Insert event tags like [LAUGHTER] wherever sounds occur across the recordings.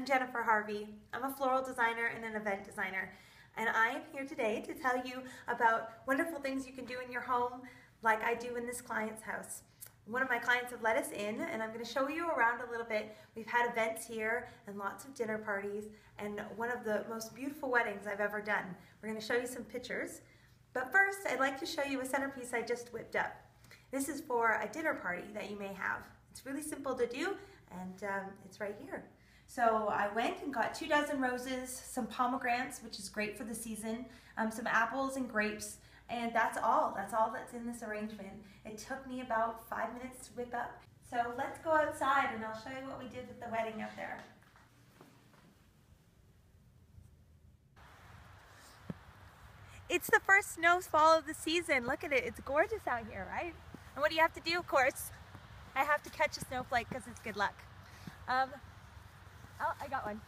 I'm Jennifer Harvey. I'm a floral designer and an event designer. And I am here today to tell you about wonderful things you can do in your home like I do in this client's house. One of my clients have let us in and I'm going to show you around a little bit. We've had events here and lots of dinner parties and one of the most beautiful weddings I've ever done. We're going to show you some pictures. But first, I'd like to show you a centerpiece I just whipped up. This is for a dinner party that you may have. It's really simple to do and um, it's right here. So I went and got two dozen roses, some pomegranates, which is great for the season, um, some apples and grapes, and that's all. That's all that's in this arrangement. It took me about five minutes to whip up. So let's go outside and I'll show you what we did with the wedding up there. It's the first snowfall of the season. Look at it. It's gorgeous out here, right? And what do you have to do? Of course, I have to catch a snowflake because it's good luck. Um, oh, I got one.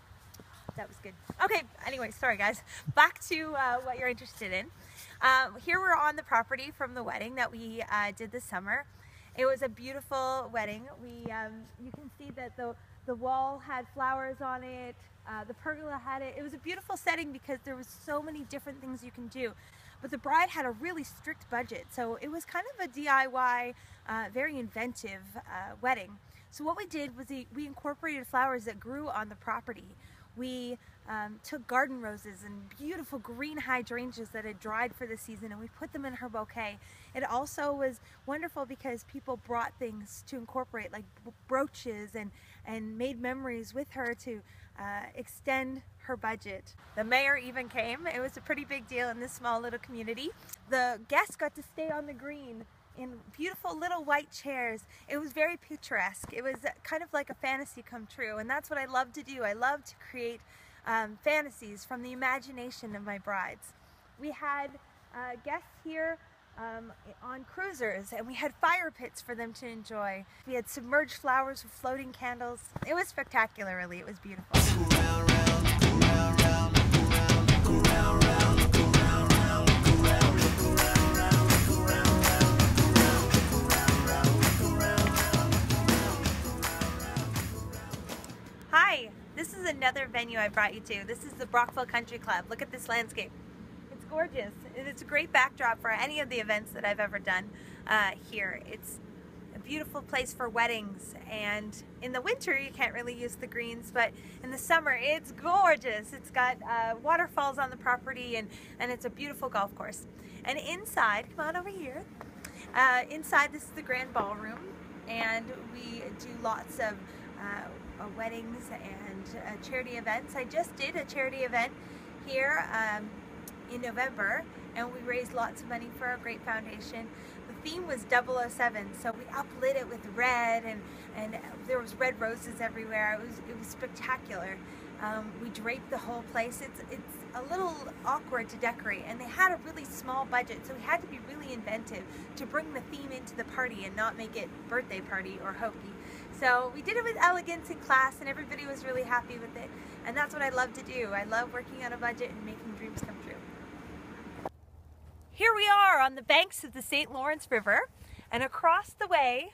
That was good. Okay, anyway, sorry guys. [LAUGHS] Back to uh, what you're interested in. Um, here we're on the property from the wedding that we uh, did this summer. It was a beautiful wedding. We, um, you can see that the, the wall had flowers on it. Uh, the pergola had it. It was a beautiful setting because there was so many different things you can do. But the bride had a really strict budget, so it was kind of a DIY, uh, very inventive uh, wedding. So what we did was we incorporated flowers that grew on the property. We um, took garden roses and beautiful green hydrangeas that had dried for the season and we put them in her bouquet. It also was wonderful because people brought things to incorporate like brooches and, and made memories with her to uh, extend her budget. The mayor even came. It was a pretty big deal in this small little community. The guests got to stay on the green in beautiful little white chairs. It was very picturesque. It was kind of like a fantasy come true and that's what I love to do. I love to create um, fantasies from the imagination of my brides. We had uh, guests here um, on cruisers and we had fire pits for them to enjoy. We had submerged flowers with floating candles. It was spectacular really, it was beautiful. Another venue I brought you to. This is the Brockville Country Club. Look at this landscape It's gorgeous. And it's a great backdrop for any of the events that I've ever done uh, here. It's a beautiful place for weddings and in the winter you can't really use the greens but in the summer it's gorgeous. It's got uh, waterfalls on the property and, and it's a beautiful golf course. And inside, come on over here, uh, inside this is the grand ballroom and we do lots of weddings and uh, charity events. I just did a charity event here um, in November and we raised lots of money for our great foundation. The theme was 007, so we uplit it with red and, and there was red roses everywhere. It was, it was spectacular. Um, we draped the whole place. It's, it's a little awkward to decorate and they had a really small budget so we had to be really inventive to bring the theme into the party and not make it birthday party or hokey. So we did it with elegance and class and everybody was really happy with it and that's what I love to do. I love working on a budget and making dreams come true. Here we are on the banks of the St. Lawrence River and across the way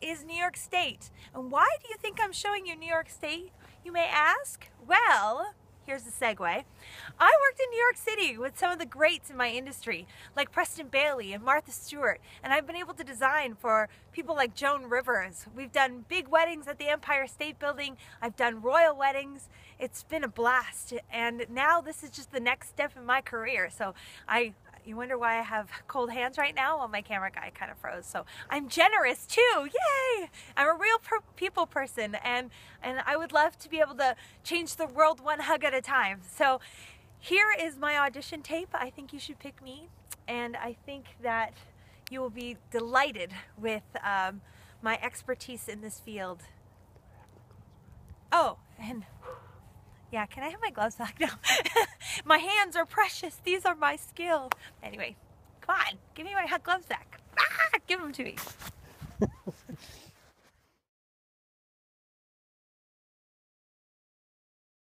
is New York State. And why do you think I'm showing you New York State, you may ask? Well, here's the segue. I worked in New York City with some of the greats in my industry, like Preston Bailey and Martha Stewart, and I've been able to design for people like Joan Rivers. We've done big weddings at the Empire State Building. I've done royal weddings. It's been a blast, and now this is just the next step in my career. So I, you wonder why I have cold hands right now? Well, my camera guy kind of froze. So I'm generous too. Yay! I'm a real per people person and, and I would love to be able to change the world one hug at a time. So here is my audition tape. I think you should pick me. And I think that you will be delighted with um, my expertise in this field. Oh, and yeah, can I have my gloves back [LAUGHS] now? my hands are precious. These are my skills. Anyway, come on, give me my gloves back. Ah, give them to me. [LAUGHS]